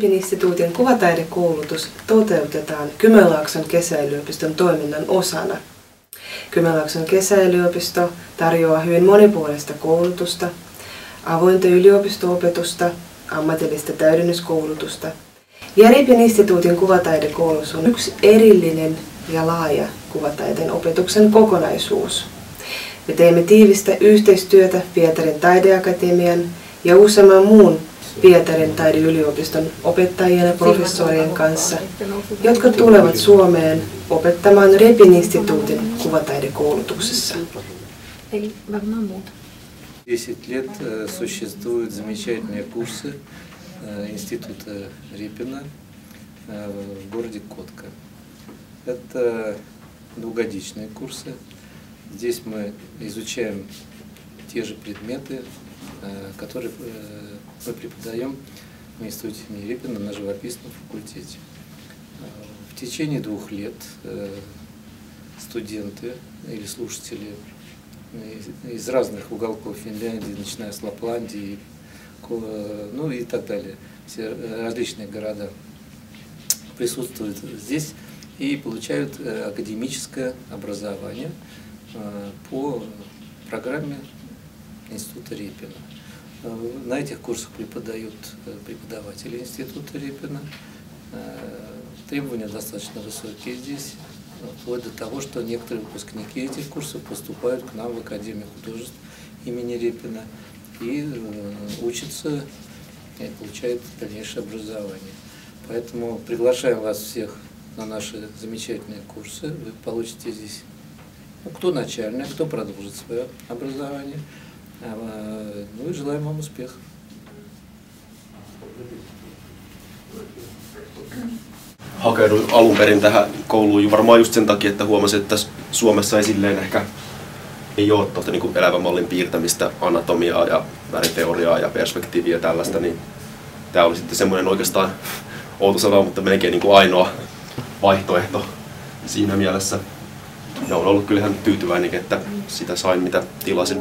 Järipin instituutin kuvataidekoulutus toteutetaan Kymenlaakson kesäyliopiston toiminnan osana. Kymenlaakson kesäyliopisto tarjoaa hyvin monipuolista koulutusta, avointa yliopisto-opetusta, ammatillista täydennyskoulutusta. Järipin instituutin kuvataidekoulutus on yksi erillinen ja laaja kuvataiteen opetuksen kokonaisuus. Me teemme tiivistä yhteistyötä Pietarin taideakatemian ja useamman muun Pietarin taideyliopiston opettajien ja professorien kanssa, jotka tulevat Suomeen opettamaan Repin instituutin kuvataidekoulutuksessa. Eli varmaan muuta. 10 лет э, существуют замечательные курсы э, Института Репина э, в городе Котка. Это двухгодичные курсы. Здесь мы изучаем те же предметы, которые мы преподаем в Институте имени Репина на живописном факультете. В течение двух лет студенты или слушатели из разных уголков Финляндии, начиная с Лапландии, ну и так далее, все различные города присутствуют здесь и получают э, академическое образование э, по программе Института Репина. Э, на этих курсах преподают преподаватели Института Репина. Требования достаточно высокие здесь вплоть до того, что некоторые выпускники этих курсов поступают к нам в Академию художеств имени Репина и э, учатся и получают дальнейшее образование. Поэтому приглашаем вас всех на наши замечательные курсы. Вы получите здесь, ну, кто начальный, кто продолжит свое образование. А, ну и желаем вам успехов. hakeuduin alun perin tähän kouluun varmaan just sen takia, että huomasin, että Suomessa ei silleen ehkä ei ole tuota, niin elävän mallin piirtämistä, anatomiaa ja väriteoriaa ja perspektiiviä ja tällaista, niin tämä oli sitten semmoinen oikeastaan outo sanoa, mutta melkein niin kuin ainoa vaihtoehto siinä mielessä. Ja on ollut kyllä ihan tyytyväinen, että sitä sain mitä tilasin.